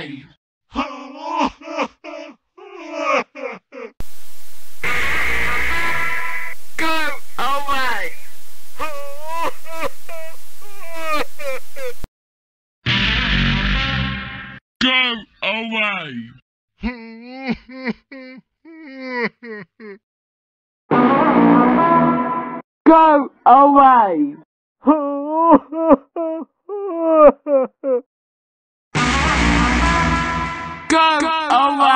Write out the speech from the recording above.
away! Go away! Go away! oh my